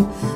Thank you.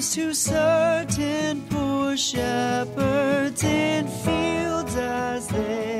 To certain poor shepherds in fields as they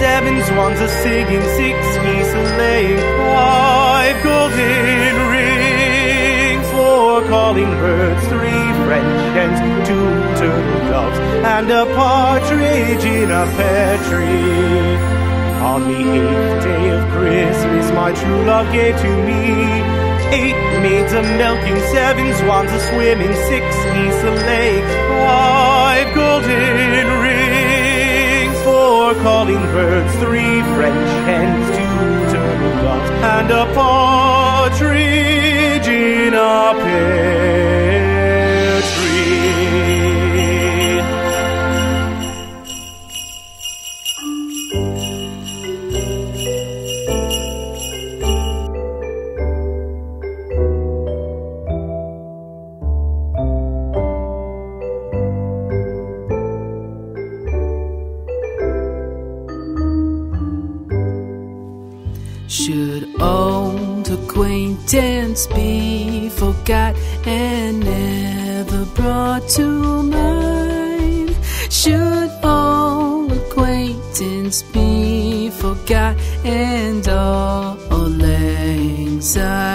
seven swans are singing, six geese are laying, five golden rings, four calling birds, three French hens, two turtle doves, and a partridge in a pear tree. On the eighth day of Christmas, my true love gave to me eight maids a milking, seven swans a swimming, six geese a lake, five golden four calling birds, three French hens, two turtle doves, and a partridge in a pear tree. Never brought to mind? Should all acquaintance be forgot and auld lang syne?